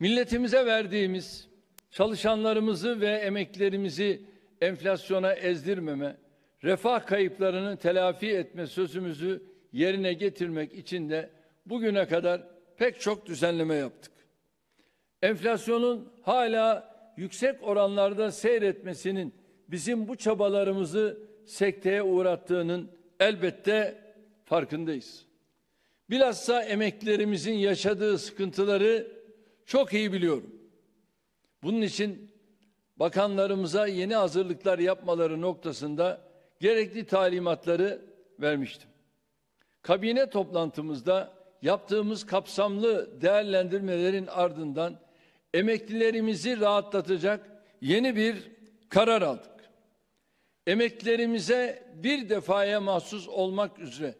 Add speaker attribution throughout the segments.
Speaker 1: Milletimize verdiğimiz çalışanlarımızı ve emeklerimizi enflasyona ezdirmeme, refah kayıplarını telafi etme sözümüzü yerine getirmek için de bugüne kadar pek çok düzenleme yaptık. Enflasyonun hala yüksek oranlarda seyretmesinin bizim bu çabalarımızı sekteye uğrattığının elbette farkındayız. Bilhassa emeklilerimizin yaşadığı sıkıntıları çok iyi biliyorum. Bunun için bakanlarımıza yeni hazırlıklar yapmaları noktasında gerekli talimatları vermiştim. Kabine toplantımızda yaptığımız kapsamlı değerlendirmelerin ardından emeklilerimizi rahatlatacak yeni bir karar aldık. Emeklilerimize bir defaya mahsus olmak üzere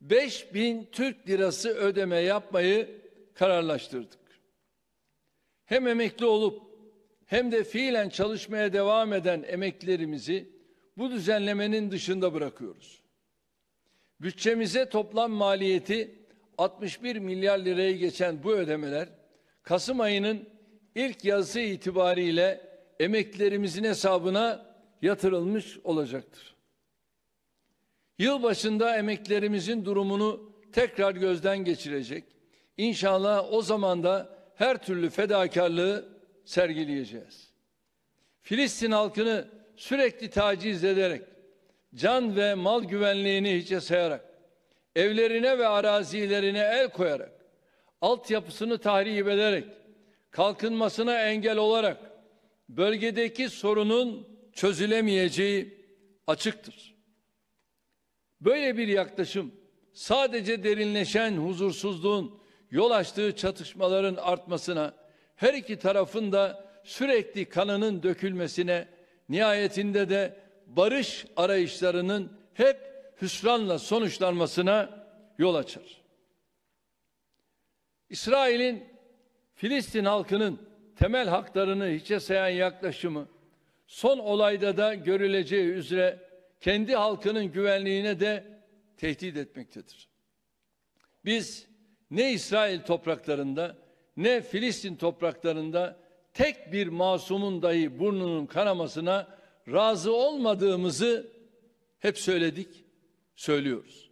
Speaker 1: 5000 Türk lirası ödeme yapmayı kararlaştırdık. Hem emekli olup hem de fiilen çalışmaya devam eden emeklilerimizi bu düzenlemenin dışında bırakıyoruz. Bütçemize toplam maliyeti 61 milyar liraya geçen bu ödemeler Kasım ayının ilk yazısı itibariyle emeklilerimizin hesabına yatırılmış olacaktır. Yıl başında emeklilerimizin durumunu tekrar gözden geçirecek. İnşallah o zaman da her türlü fedakarlığı sergileyeceğiz. Filistin halkını sürekli taciz ederek, can ve mal güvenliğini hiçe sayarak, evlerine ve arazilerine el koyarak, altyapısını tahrip ederek, kalkınmasına engel olarak bölgedeki sorunun çözülemeyeceği açıktır. Böyle bir yaklaşım sadece derinleşen huzursuzluğun yol açtığı çatışmaların artmasına, her iki tarafın da sürekli kanının dökülmesine, nihayetinde de barış arayışlarının hep hüsranla sonuçlanmasına yol açar. İsrail'in Filistin halkının temel haklarını hiçe sayan yaklaşımı son olayda da görüleceği üzere kendi halkının güvenliğine de tehdit etmektedir. Biz ne İsrail topraklarında ne Filistin topraklarında tek bir masumun dahi burnunun kanamasına razı olmadığımızı hep söyledik, söylüyoruz.